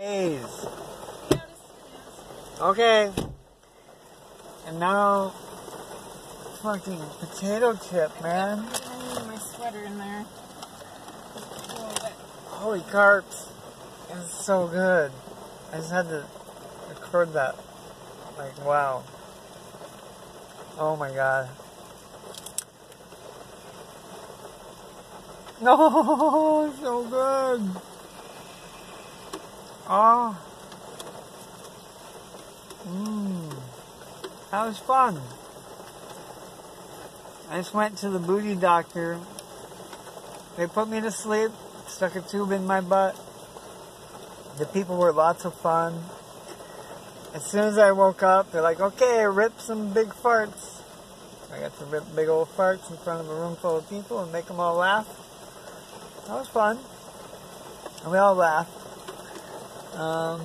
A's. Okay. And now, fucking potato chip, man. I need my sweater in there. Holy carps. It's so good. I just had to record that. Like, wow. Oh my god. No, so good. Oh. Mmm. That was fun. I just went to the booty doctor. They put me to sleep, stuck a tube in my butt. The people were lots of fun. As soon as I woke up, they're like, okay, rip some big farts. I got to rip big old farts in front of a room full of people and make them all laugh. That was fun. And we all laughed. Um,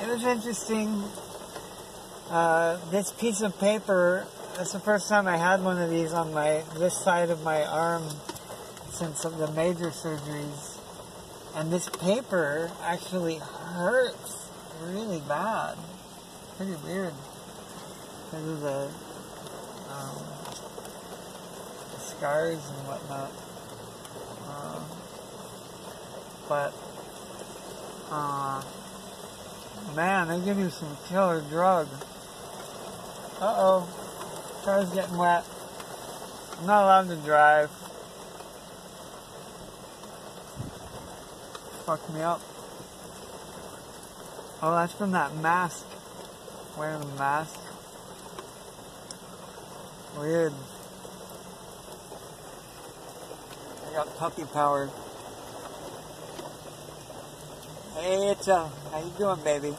it was interesting. Uh, this piece of paper, that's the first time I had one of these on my, this side of my arm since the major surgeries. And this paper actually hurts really bad. Pretty weird. Because of the, um, the scars and whatnot. Uh, but, uh, man, they give you some killer drug. Uh-oh. Car's getting wet. I'm not allowed to drive. Fucked me up. Oh, that's from that mask. Wearing the mask. Weird. I got puppy power. Hey, it's uh, how you doing, baby?